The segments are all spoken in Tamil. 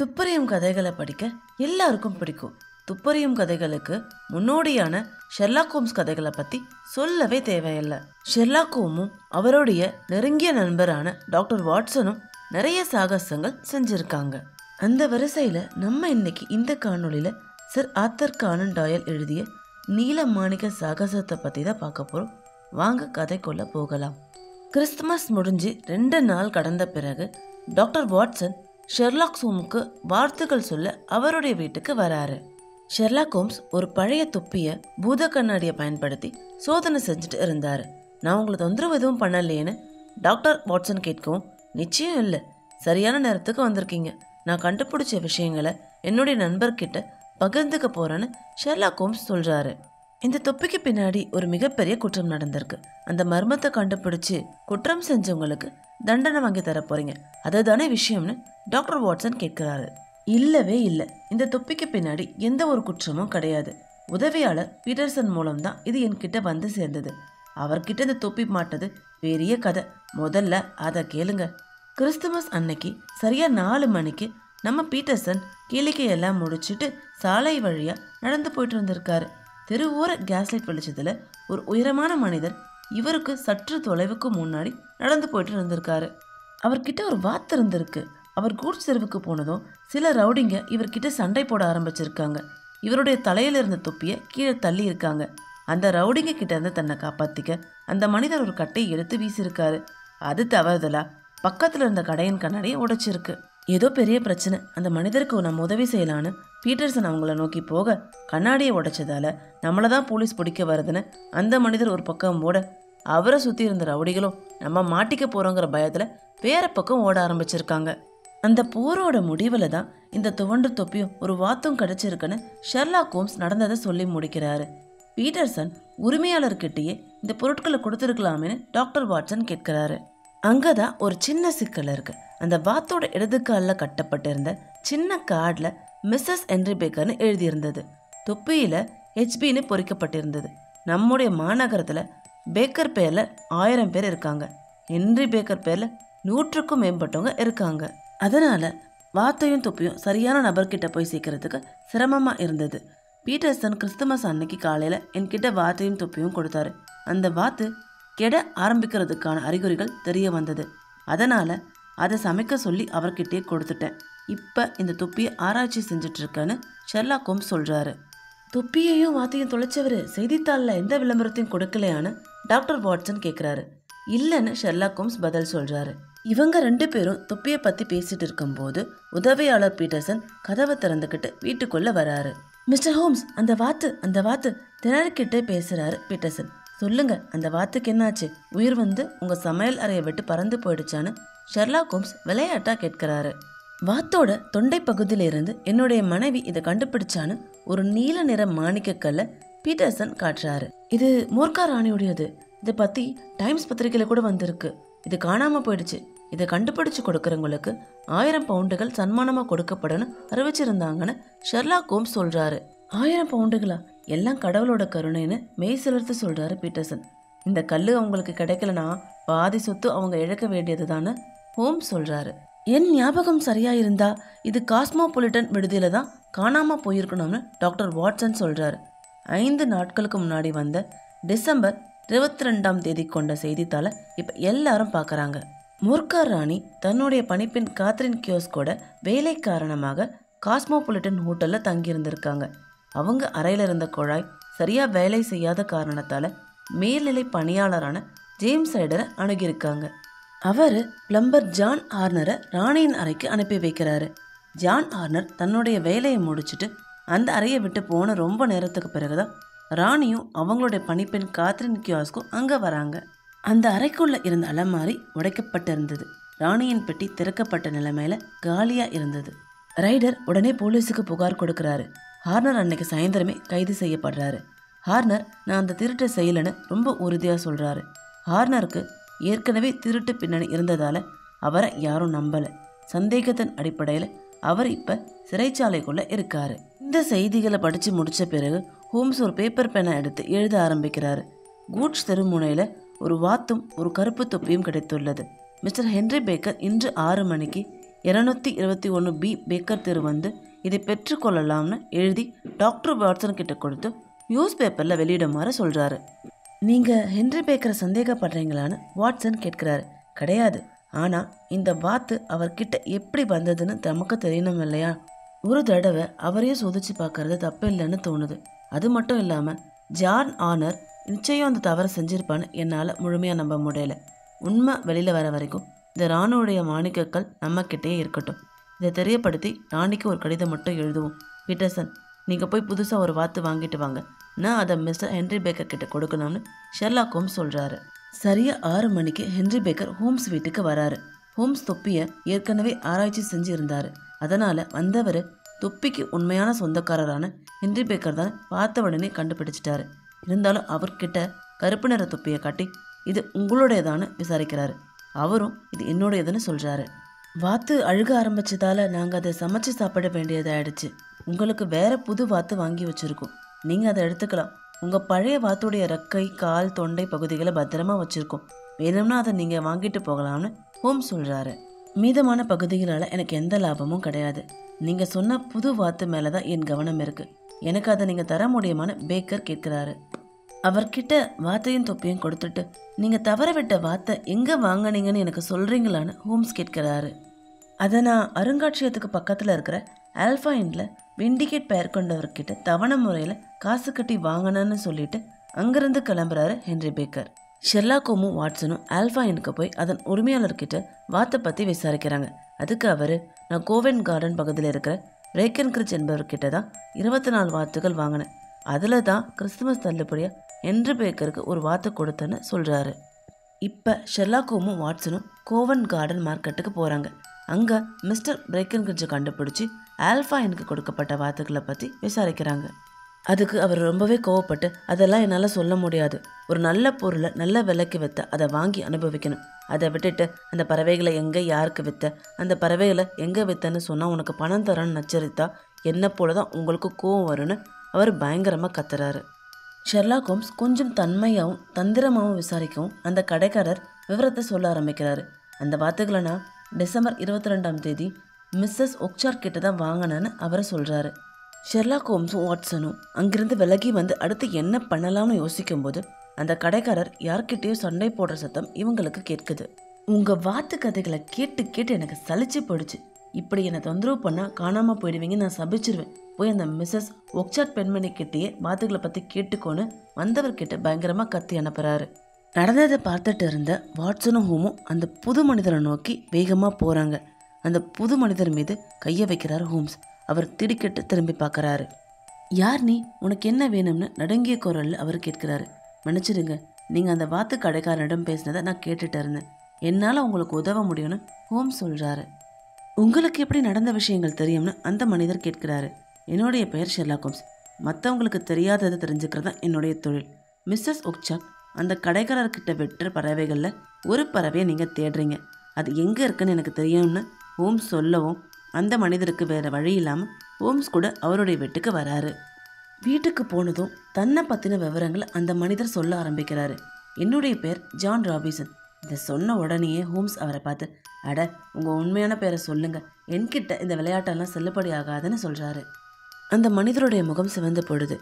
துப்பறியும் கதைகளை படிக்க எல்லாருக்கும் பிடிக்கும். துப்பறியும் கதைகளுக்கு முன்னோடியான ஷெர்லாக் ஹோம்ஸ் கதைகளை பற்றி சொல்லவே தேவையில்லை. ஷெர்லாக் ஹோமும் அவருடைய நெருங்கிய நண்பரான டாக்டர் வாட்சனும் நிறைய சாகசங்கள் செஞ்சிருக்காங்க. அந்த வரிசையில் நம்ம இன்னைக்கு இந்த காணொலியில் சர் ஆத்தர் கானன் டாயல் எழுதிய நீல மாணிக்க சாகசத்தை பற்றி தான் பார்க்க போகிறோம் வாங்க கதைக்குள்ளே போகலாம். கிறிஸ்துமஸ் முடிஞ்சு ரெண்டு நாள் கடந்த பிறகு டாக்டர் வாட்சன் ஷெர்லாக் ஹோமுக்கு வாழ்த்துக்கள் சொல்ல அவருடைய வீட்டுக்கு வராரு. ஷெர்லாக் ஹோம்ஸ் ஒரு பழைய துப்பிய பூத கண்ணாடியை பயன்படுத்தி சோதனை செஞ்சுட்டு இருந்தாரு. நான் உங்களை தொந்தரவு எதுவும் பண்ணலையேன்னு டாக்டர் வாட்சன் கேட்கவும் நிச்சயம் இல்லை. சரியான நேரத்துக்கு வந்திருக்கீங்க. நான் கண்டுபிடிச்ச விஷயங்களை என்னுடைய நண்பர்கிட்ட பகிர்ந்துக்க போறேன்னு ஷெர்லாக் ஹோம்ஸ் சொல்றாரு. இந்த தொப்பிக்கு பின்னாடி ஒரு மிகப்பெரிய குற்றம் நடந்திருக்கு. அந்த மர்மத்தை கண்டுபிடிச்சு குற்றம் செஞ்சவங்களுக்கு தண்டனை வாங்கி தர போறீங்க. அதுதானே விஷயம்னு டாக்டர் வாட்சன் கேட்கிறாரு. இல்லவே இல்லை. இந்த தொப்பிக்கு பின்னாடி எந்த ஒரு குற்றமும் கிடையாது. உதவியாளர் பீட்டர்சன் மூலம் தான் இது என்கிட்ட வந்து சேர்ந்தது. அவர்கிட்ட இந்த தொப்பி மாட்டது பெரிய கதை. முதல்ல அதை கேளுங்க. கிறிஸ்துமஸ் அன்னைக்கு சரியா நாலு மணிக்கு நம்ம பீட்டர்சன் கேளிக்கையெல்லாம் முடிச்சிட்டு சாலை வழியா நடந்து போயிட்டு இருந்திருக்காரு தெருவோர கேஸ்லைட் வெளிச்சத்தில் ஒரு உயரமான மனிதர் இவருக்கு சற்று தொலைவுக்கு முன்னாடி நடந்து போயிட்டு இருந்திருக்காரு. அவர்கிட்ட ஒரு வாத்து இருந்திருக்கு. அவர் கூட்ஸ் தெருவுக்கு போனதும் சில ரவுடிங்க இவர்கிட்ட சண்டை போட ஆரம்பிச்சிருக்காங்க. இவருடைய தலையில் இருந்த தொப்பியை கீழே தள்ளி இருக்காங்க. அந்த ரவுடிங்க கிட்ட இருந்து தன்னை காப்பாத்திக்க அந்த மனிதர் ஒரு கட்டையை எடுத்து வீசியிருக்காரு. அது தவறுதலா? பக்கத்தில் இருந்த கடையின் கண்ணாடியை உடைச்சிருக்கு. ஏதோ பெரிய பிரச்சனை. அந்த மனிதருக்கு நம்ம உதவி செய்யலான்னு பீட்டர்சன் அவங்கள நோக்கி போக கண்ணாடியை உடைச்சதால நம்மளை தான் போலீஸ் பிடிக்க வருதுன்னு அந்த மனிதர் ஒரு பக்கம் ஓட அவரை சுற்றி இருந்த ரவுடிகளும் நம்ம மாட்டிக்க போகிறோங்கிற பயத்தில் வேற பக்கம் ஓட ஆரம்பிச்சிருக்காங்க. அந்த போரோட முடிவில் தான் இந்த துவண்டு தொப்பியும் ஒரு வாத்தும் கிடச்சிருக்குன்னு ஷெர்லாக் ஹோம்ஸ் நடந்ததை சொல்லி முடிக்கிறாரு. பீட்டர்சன் உரிமையாளர்கிட்டயே இந்த பொருட்களை கொடுத்துருக்கலாமேன்னு டாக்டர் வாட்சன் கேட்கிறாரு. அங்கதான் ஒரு சின்ன சிக்கல் இருக்குது அந்த வாத்தோட இடது காலில் கட்டப்பட்டிருந்த சின்ன கார்டில் மிஸ்ஸஸ் என்ரி பேக்கர்னு எழுதியிருந்தது. தொப்பியில் ஹெச்பின்னு பொறிக்கப்பட்டிருந்தது. நம்முடைய மாநகரத்தில் பேக்கர் பேரில் ஆயிரம் பேர் இருக்காங்க. ஹென்ரி பேக்கர் பேரில் நூற்றுக்கும் மேம்பட்டவங்க இருக்காங்க. அதனால் வாத்தையும் தொப்பியும் சரியான நபர்கிட்ட போய் சேர்க்கறதுக்கு சிரமமாக இருந்தது. பீட்டர்சன் கிறிஸ்துமஸ் அன்னைக்கு காலையில் என்கிட்ட வாத்தையும் தொப்பியும் கொடுத்தாரு. அந்த வாத்து கெட ஆரம்பிக்கிறதுக்கான அறிகுறிகள் தெரிய வந்தது. அதனால் அதை சமைக்க சொல்லி அவர்கிட்டே கொடுத்துட்டேன். இப்போ இந்த தொப்பியை ஆராய்ச்சி செஞ்சுட்டு இருக்கேன்னு ஷெர்லாக் ஹோம்ஸ் தொப்பியையும் வாத்தையும் தொலைச்சவர் செய்தித்தாளில் எந்த விளம்பரத்தையும் கொடுக்கலையான்னு டாக்டர் வாட்சன் கேட்குறாரு இல்லைன்னு ஷெர்லா கோம்ஸ் பதில் சொல்கிறாரு இவங்க ரெண்டு பேரும் தொப்பியை பற்றி பேசிட்டு இருக்கும்போது உதவியாளர் பீட்டர்சன் கதவை திறந்துக்கிட்டு வீட்டுக்குள்ளே வராரு. மிஸ்டர் ஹோம்ஸ் அந்த வாத்து அந்த வாத்து திணறிக்கிட்டே பேசுகிறாரு பீட்டர்சன். சொல்லுங்க அந்த வாத்துக்கு என்னாச்சு? உயிர் வந்து உங்கள் சமையல் அறையை விட்டு பறந்து போயிடுச்சான்னு ஷெர்லாக் ஹோம்ஸ் விளையாட்டாக கேட்கிறாரு. வாத்தோட தொண்டை பகுதியிலிருந்து என்னுடைய மனைவி இதை கண்டுபிடிச்சான்னு ஒரு நீல நிற மாணிக்கக்கல்ல பீட்டர்சன் காட்டுறாரு. இது மோர்கா ராணியுடையது. இதை பத்தி டைம்ஸ் பத்திரிகையில கூட வந்திருக்கு. இது காணாம போயிடுச்சு. இதை கண்டுபிடிச்சு கொடுக்கறவங்களுக்கு ஆயிரம் பவுண்டுகள் சன்மானமா கொடுக்கப்படணும் அறிவிச்சிருந்தாங்கன்னு ஷெர்லாக் ஹோம்ஸ் சொல்றாரு. ஆயிரம் பவுண்டுகளா? எல்லாம் கடவுளோட கருணைன்னு மெய் சிலர்த்து சொல்றாரு பீட்டர்சன். இந்த கல் அவங்களுக்கு கிடைக்கலனா பாதி சொத்து அவங்க இழக்க வேண்டியதுதான்னு ஹோம் சொல்றாரு. என் ஞாபகம் சரியா இருந்தா இது காஸ்மோபொலிட்டன் விடுதியில தான் காணாம போயிருக்கணும்னு டாக்டர் வாட்சன் சொல்றாரு. ஐந்து நாட்களுக்கு முன்னாடி வந்த டிசம்பர் இருபத்தி ரெண்டாம் தேதி கொண்ட செய்தித்தாளை இப்ப எல்லாரும் பார்க்குறாங்க முர்கா ராணி தன்னுடைய பணிப்பெண் காத்ரின் கியோஸ்கோட வேலை காரணமாக காஸ்மோபொலிட்டன் ஹோட்டல்ல தங்கியிருந்திருக்காங்க. அவங்க அறையில இருந்த குழாய் சரியா வேலை செய்யாத காரணத்தால மேல்நிலை பணியாளரான ஜேம்ஸ் ஐடரை அணுகியிருக்காங்க. அவர் பிளம்பர் ஜான் ஆர்னரை ராணியின் அறைக்கு அனுப்பி வைக்கிறாரு. ஜான் ஆர்னர் தன்னுடைய வேலையை முடிச்சுட்டு அந்த அறையை விட்டு போன ரொம்ப நேரத்துக்கு பிறகுதான் ராணியும் அவங்களுடைய பணிப்பெண் காத்ரின் கியாஸ்கும் அங்கே வராங்க. அந்த அறைக்குள்ளே இருந்த அலமாரி உடைக்கப்பட்டிருந்தது. ராணியின் பெட்டி திறக்கப்பட்ட நிலைமையில காலியாக இருந்தது. ரைடர் உடனே போலீஸுக்கு புகார் கொடுக்கறாரு. ஹார்னர் அன்னைக்கு சாயந்தரமே கைது செய்யப்படுறாரு. ஹார்னர் நான் அந்த திருட்டை செய்யலைன்னு ரொம்ப உறுதியாக சொல்கிறாரு ஹார்னருக்கு ஏற்கனவே திருட்டு பின்னணி இருந்ததால் அவரை யாரும் நம்பலை. சந்தேகத்தின் அடிப்படையில் அவர் இப்போ சிறைச்சாலைக்குள்ளே இருக்காரு. இந்த செய்திகளை படித்து முடித்த பிறகு ஹோம்ஸ் ஒரு பேப்பர் பேனை எடுத்து எழுத ஆரம்பிக்கிறார். கூட்ஸ் தெருமுனையில் ஒரு வாத்தும் ஒரு கருப்பு தொப்பியும் கிடைத்துள்ளது. மிஸ்டர் ஹென்ரி பேக்கர் இன்று ஆறு மணிக்கு இருநூத்தி இருபத்தி ஒன்று பி பேக்கர் தெரு வந்து இதை பெற்றுக்கொள்ளலாம்னு எழுதி டாக்டர் வாட்சன் கிட்ட கொடுத்து நியூஸ் பேப்பரில் வெளியிடுமாறு சொல்கிறாரு நீங்கள் ஹென்ரி பேக்கரை சந்தேகப்படுறீங்களான்னு வாட்சன் கேட்குறாரு. கிடையாது. ஆனால் இந்த வாத்து அவர்கிட்ட எப்படி வந்ததுன்னு நமக்கு தெரியணும் இல்லையா? ஒரு தடவை அவரையே சோதிச்சு பார்க்கறது தப்பு இல்லைன்னு தோணுது. அது மட்டும் இல்லாமல் ஜான் ஆனர் நிச்சயம் அந்த தவறை செஞ்சிருப்பான்னு என்னால் முழுமையாக நம்ப முடியல. உண்மை வெளியில் வர வரைக்கும் இந்த ராணுடைய மாணிக்கங்கள் நம்மக்கிட்டே இருக்கட்டும். இதை தெரியப்படுத்தி ராணிக்கு ஒரு கடிதம் மட்டும் எழுதுவோம். பீட்டர்சன் நீங்கள் போய் புதுசாக ஒரு வாத்து வாங்கிட்டு வாங்க. நான் அதை மிஸ்டர் ஹென்ரி பேக்கர் கிட்ட கொடுக்கணும்னு ஷெர்லாக் ஹோம்ஸ் சொல்கிறாரு சரியாக ஆறு மணிக்கு ஹென்ரி பேக்கர் ஹோம்ஸ் வீட்டுக்கு வராரு. ஹோம்ஸ் தொப்பியை ஏற்கனவே ஆராய்ச்சி செஞ்சு அதனால் வந்தவர் தொப்பிக்கு உண்மையான சொந்தக்காரரான ஹென்ரி பேக்கர் தான் பார்த்த உடனே கண்டுபிடிச்சிட்டாரு. இருந்தாலும் அவர்கிட்ட கருப்பு நிற தொப்பியை காட்டி இது உங்களுடையதான்னு விசாரிக்கிறாரு. அவரும் இது என்னுடையதுன்னு சொல்கிறாரு வாத்து அழுக ஆரம்பிச்சதால நாங்கள் அதை சமைச்சு சாப்பிட வேண்டியதாயிடுச்சு. உங்களுக்கு வேற புது வாத்து வாங்கி வச்சுருக்கோம். நீங்கள் அதை எடுத்துக்கலாம். உங்கள் பழைய வாத்துடைய ரெக்கை கால் தொண்டை பகுதிகளை பத்திரமா வச்சுருக்கோம். வேணும்னா அதை நீங்கள் வாங்கிட்டு போகலாம்னு ஹோம் சொல்கிறாரு மீதமான பகுதிகளால் எனக்கு எந்த லாபமும் கிடையாது. நீங்கள் சொன்ன புது வாத்து மேலே தான் என் கவனம் இருக்குது எனக்கு அதை நீங்கள் தர முடியுமான்னு பேக்கர் கேட்குறாரு. அவர்கிட்ட வாத்தையும் தொப்பியும் கொடுத்துட்டு நீங்கள் தவற விட்ட வாத்தை எங்கே வாங்குனீங்கன்னு எனக்கு சொல்கிறீங்களான்னு ஹோம்ஸ் கேட்கிறாரு. அதை நான் அருங்காட்சியகத்துக்கு பக்கத்தில் இருக்கிற ஆல்ஃபா விண்டிகேட் பெயர் கொண்டவர்கிட்ட தவணை முறையில் காசு கட்டி வாங்கினேன்னு சொல்லிட்டு அங்கிருந்து கிளம்புறாரு ஹென்ரி பேக்கர். ஷெர்லாக்கோமும் வாட்சனும் ஆல்ஃபாயினுக்கு போய் அதன் உரிமையாளர்கிட்ட வாத்தை பற்றி விசாரிக்கிறாங்க. அதுக்கு அவர் நான் கோவென் கார்டன் பகுதியில் இருக்கிற ரேக்கன் கிரிச் என்பவர்கிட்ட தான் இருபத்தி நாலு வாத்துகள் வாங்கினேன். அதில் தான் கிறிஸ்துமஸ் தள்ளுபடியாக ஹென்ரி பேக்கருக்கு ஒரு வாத்து கொடுத்தேன்னு சொல்கிறாரு இப்போ ஷெர்லாக்கோமும் வாட்சனும் கோவன் கார்டன் மார்க்கெட்டுக்கு போகிறாங்க அங்கே மிஸ்டர் பிரேக்கன்கிரிட்ஜை கண்டுபிடிச்சி ஆல்ஃபா எனக்கு கொடுக்கப்பட்ட வார்த்தைகளை பற்றி விசாரிக்கிறாங்க. அதுக்கு அவர் ரொம்பவே கோவப்பட்டு அதெல்லாம் என்னால் சொல்ல முடியாது. ஒரு நல்ல பொருளை நல்ல விலைக்கு விற்ற அதை வாங்கி அனுபவிக்கணும். அதை விட்டுட்டு அந்த பறவைகளை எங்கே யாருக்கு விற்ற அந்த பறவைகளை எங்கே விற்றன்னு சொன்னால் உனக்கு பணம் தரேன்னு நச்சரித்தா என்ன போல தான் உங்களுக்கு கோவம் வரும்னு அவர் பயங்கரமாக கத்துறாரு. ஷெர்லாக் ஹோம்ஸ் கொஞ்சம் தன்மையாகவும் தந்திரமாகவும் விசாரிக்கவும் அந்த கடைக்காரர் விவரத்தை சொல்ல ஆரம்பிக்கிறாரு. அந்த வார்த்தைகளை நான் டிசம்பர் இருபத்தி ரெண்டாம் தேதி மிஸ்ஸஸ் ஒக்சார் கிட்ட தான் வாங்கினேன்னு அவர் சொல்கிறாரு ஷெர்லாக் ஹோம்ஸும் வாட்சனும் அங்கிருந்து விலகி வந்து அடுத்து என்ன பண்ணலாம்னு யோசிக்கும்போது அந்த கடைக்காரர் யார்கிட்டயோ சண்டை போடுற சத்தம் இவங்களுக்கு கேட்குது. உங்கள் வாத்து கதைகளை கேட்டு கேட்டு எனக்கு சலிச்சு போயிடுச்சு. இப்படி என்னை தொந்தரவு பண்ணால் காணாமல் போயிடுவீங்க நான் சபிச்சிருவேன். போய் அந்த மிஸ்ஸஸ் ஒக்சாட் பெண்மணி கிட்டேயே வாத்துகளை பற்றி கேட்டுக்கோன்னு வந்தவர்கிட்ட பயங்கரமாக கத்தி அனுப்புகிறாரு நடந்ததை பார்த்துட்டு இருந்த வாட்சனும் ஹோமும் அந்த புது மனிதரை நோக்கி வேகமாக போகிறாங்க அந்த புது மனிதர் மீது கையை வைக்கிறார் ஹோம்ஸ். அவர் திடுக்கிட்டு திரும்பி பார்க்குறாரு. யார் நீ? உனக்கு என்ன வேணும்னு நடுங்கிய குரலில் அவர் கேட்கிறாரு. மன்னிச்சிடுங்க நீங்கள் அந்த வாத்து கடைக்காரனிடம் பேசினதை நான் கேட்டுட்டு இருந்தேன். என்னால் உங்களுக்கு உதவ முடியும்னு ஹோம்ஸ் சொல்கிறாரு உங்களுக்கு எப்படி நடந்த விஷயங்கள் தெரியும்னு அந்த மனிதர் கேட்கிறாரு. என்னுடைய பெயர் ஷெர்லா ஹோம்ஸ். மற்றவங்களுக்கு தெரியாததை தெரிஞ்சுக்கிறது தான் என்னுடைய தொழில். மிஸ்ஸஸ் ஒக்சாக் அந்த கடைக்காரர்கிட்ட விட்டுற பறவைகளில் ஒரு பறவையை நீங்கள் தேடுறீங்க. அது எங்கே இருக்குன்னு எனக்கு தெரியும்னு ஹோம்ஸ் சொல்லவும் அந்த மனிதருக்கு வேறு வழி இல்லாமல் ஹோம்ஸ் கூட அவருடைய வீட்டுக்கு வராரு. வீட்டுக்கு போனதும் தன்னை பற்றின விவரங்களை அந்த மனிதர் சொல்ல ஆரம்பிக்கிறாரு. என்னுடைய பேர் ஜான் ராபின்சன். இதை சொன்ன உடனேயே ஹோம்ஸ் அவரை பார்த்து அட உங்கள் உண்மையான பேரை சொல்லுங்கள் என்கிட்ட இந்த விளையாட்டெல்லாம் செல்லுபடி ஆகாதுன்னு சொல்கிறாரு அந்த மனிதருடைய முகம் சிவந்து போடுது.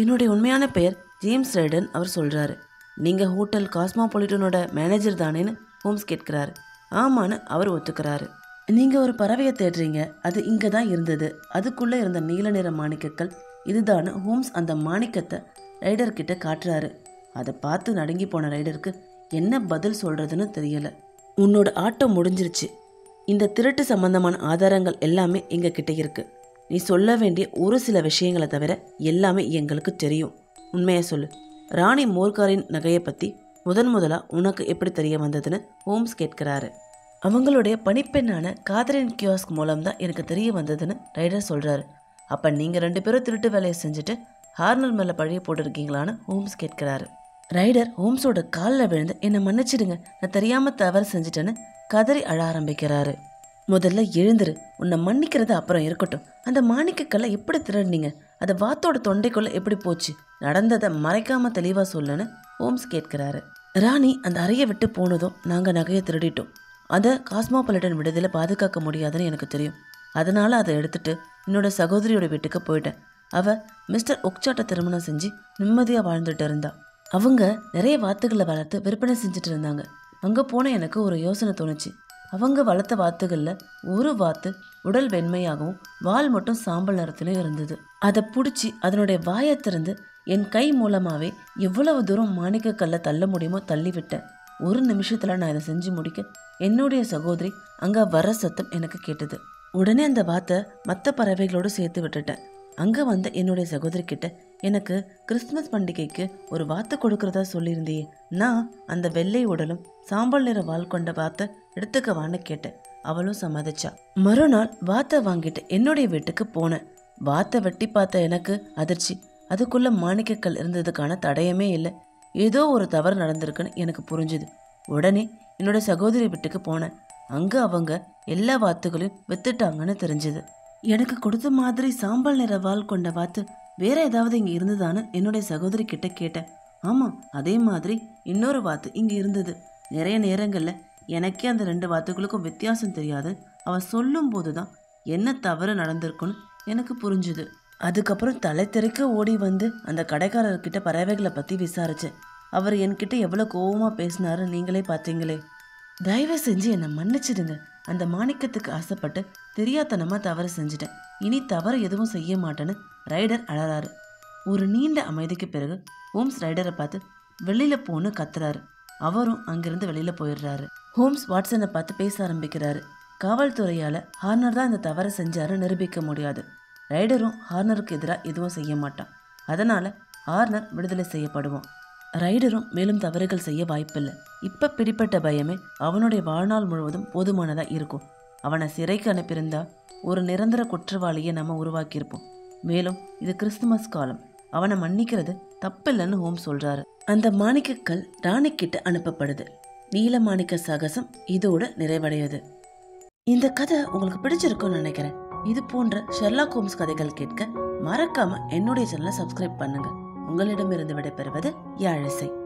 என்னுடைய உண்மையான பெயர் ஜேம்ஸ் ரைடன் அவர் சொல்கிறாரு நீங்கள் ஹோட்டல் காஸ்மாபாலிட்டனோட மேனேஜர் தானேன்னு ஹோம்ஸ் கேட்குறாரு. ஆமான்னு அவர் ஒத்துக்கிறாரு. நீங்கள் ஒரு பறவையை தேடுறீங்க. அது இங்கே தான் இருந்தது. அதுக்குள்ளே இருந்த நீல நிற மாணிக்கக்கள் இதுதான் ஹோம்ஸ் அந்த மாணிக்கத்தை ரைடர்கிட்ட காட்டுறாரு. அதை பார்த்து நடுங்கி போன ரைடருக்கு என்ன பதில் சொல்கிறதுன்னு தெரியல. உன்னோட ஆட்டம் முடிஞ்சிருச்சு. இந்த திருட்டு சம்பந்தமான ஆதாரங்கள் எல்லாமே எங்கள் கிட்ட இருக்கு. நீ சொல்ல வேண்டிய ஒரு சில விஷயங்களை தவிர எல்லாமே எங்களுக்கு தெரியும். உண்மையாக சொல்லு. ராணி மோர்காரின் நகையை பற்றி முதன் முதலாக உனக்கு எப்படி தெரிய வந்ததுன்னு ஹோம்ஸ் கேட்கிறாரு. அவங்களுடைய பணிப்பெண்ணான காதரின் கியாஸ்க் மூலம் தான் எனக்கு தெரிய வந்ததுன்னு ரைடர் சொல்கிறாரு அப்போ நீங்கள் ரெண்டு பேரும் திருட்டு வேலையை செஞ்சுட்டு ஹார்னர் மேலே பழைய போட்டிருக்கீங்களான்னு ஹோம்ஸ் கேட்கிறாரு. ரைடர் ஹோம்ஸோட காலில் விழுந்து என்னை மன்னிச்சிடுங்க. நான் தெரியாமல் தவறு செஞ்சுட்டேன்னு கதறி அழ ஆரம்பிக்கிறாரு. முதல்ல எழுந்துரு. உன்னை மன்னிக்கிறது அப்புறம் இருக்கட்டும். அந்த மாணிக்கக்கல்லை எப்படி திருடினீங்க அது வாத்தோட தொண்டைக்குள்ள எப்படி போச்சு? நடந்ததை மறைக்காம தெளிவா சொல்லுன்னு ஹோம்ஸ் கேட்கிறாரு. ராணி அந்த அறையை விட்டு போனதும் நாங்க நகையை திருடிட்டோம். அதை காஸ்மோபாலிட்டன் விடுதலை பாதுகாக்க முடியாதுன்னு எனக்கு தெரியும். அதனால அதை எடுத்துட்டு என்னோட சகோதரியோட வீட்டுக்கு போயிட்டேன். அவ மிஸ்டர் ஒக்சாட்டை திருமணம் செஞ்சு நிம்மதியாக வாழ்ந்துட்டு இருந்தா. அவங்க நிறைய வாத்துகளை வளர்த்து விற்பனை செஞ்சுட்டு இருந்தாங்க. அங்கே போன எனக்கு ஒரு யோசனை தோணுச்சு. அவங்க வளர்த்த வாத்துகளில் ஒரு வாத்து உடல் வெண்மையாகவும் வால் மட்டும் சாம்பல் நிறத்திலும் இருந்தது. அதை பிடிச்சி அதனுடைய வாயை திறந்து என் கை மூலமாகவே எவ்வளவு தூரம் மாணிக்கக்கல்லை தள்ள முடியுமோ தள்ளிவிட்டேன் ஒரு நிமிஷத்தில் நான் இதை செஞ்சு முடிக்க என்னுடைய சகோதரி அங்கே வர சத்தம் எனக்கு கேட்டது. உடனே அந்த வாத்தை மற்ற பறவைகளோடு சேர்த்து விட்டுட்டேன். அங்கே வந்த என்னுடைய சகோதரி கிட்ட எனக்கு கிறிஸ்மஸ் பண்டிகைக்கு ஒரு வாத்து கொடுக்கறதா சொல்லியிருந்தியே நான் அந்த வெள்ளை உடலும் சாம்பல் நிற வால் கொண்ட வாத்தை எடுத்துக்கவான்னு கேட்டேன். அவளும் சம்மதிச்சா. மறுநாள் வாத்தை வாங்கிட்டு என்னுடைய வீட்டுக்கு போனேன். வாத்தை வெட்டி பார்த்த எனக்கு அதிர்ச்சி. அதுக்குள்ள மாணிக்கக்கல் இருந்ததுக்கான தடயமே இல்லை. ஏதோ ஒரு தவறு நடந்திருக்குன்னு எனக்கு புரிஞ்சுது. உடனே என்னோட சகோதரி வீட்டுக்கு போனேன். அங்கே அவங்க எல்லா வாத்துகளையும் வித்துட்டாங்கன்னு தெரிஞ்சுது. எனக்கு கொடுத்த மாதிரி சாம்பல் நிற வால் கொண்ட வாத்து வேற ஏதாவது இங்க இருந்ததான்னு என்னுடைய சகோதரி கிட்ட கேட்டேன். ஆமா அதே மாதிரி இன்னொரு வாத்து இங்க இருந்தது. நிறைய நேரங்கள்ல எனக்கே அந்த ரெண்டு வாத்துகளுக்கும் வித்தியாசம் தெரியாது. அவ சொல்லும் போதுதான் என்ன தவறு நடந்திருக்குன்னு எனக்கு புரிஞ்சுது. அதுக்கப்புறம் தலை தெறிக்க ஓடி வந்து அந்த கடைக்காரர்கிட்ட பறவைகளை பத்தி விசாரிச்சேன். அவர் என்கிட்ட எவ்வளவு கோவமா பேசினாரு நீங்களே பார்த்தீங்களே தயவு செஞ்சு என்னை மன்னிச்சிடுங்க. அந்த மாணிக்கத்துக்கு ஆசைப்பட்டு தெரியாத்தனமா தவறு செஞ்சுட்டேன். இனி தவறு எதுவும் செய்ய மாட்டேன்னு ரைடர் அழறாரு. ஒரு நீண்ட அமைதிக்கு பிறகு ஹோம்ஸ் ரைடரை பார்த்து வெளியில போன்னு கத்துறாரு. அவரும் அங்கிருந்து வெளியில போயிடுறாரு. ஹோம்ஸ் வாட்சனை பார்த்து பேச ஆரம்பிக்கிறாரு. காவல்துறையால ஹார்னர் தான் இந்த தவறை செஞ்சாரு நிரூபிக்க முடியாது. ரைடரும் ஹார்னருக்கு எதிராக எதுவும் செய்ய மாட்டான். அதனால ஹார்னர் விடுதலை செய்யப்படுவான். ரைடரும் மேலும் தவறுகள் செய்ய வாய்ப்பில்லை. இப்போ பிடிப்பட்ட பயமே அவனுடைய வாழ்நாள் முழுவதும் போதுமானதாக இருக்கும். அவனை சிறைக்கு அனுப்பியிருந்தா ஒரு நிரந்தர குற்றவாளியை நம்ம உருவாக்கியிருப்போம். மேலும் இது கிறிஸ்துமஸ் காலம். அவனை மன்னிக்கிறது தப்பில்லைன்னு ஹோம் சொல்கிறாரு அந்த மாணிக்கக்கல் ராணிக்கிட்ட அனுப்பப்படுது. நீல மாணிக்க சகசம் இதோட நிறைவடையுது. இந்த கதை உங்களுக்கு பிடிச்சிருக்கும்னு நினைக்கிறேன். இது போன்ற ஷெர்லாக் ஹோம்ஸ் கதைகள் கேட்க மறக்காம என்னுடைய சேனலை சப்ஸ்கிரைப் பண்ணுங்க. உங்களிடமிருந்து விடைபெறுவது யாழிசை.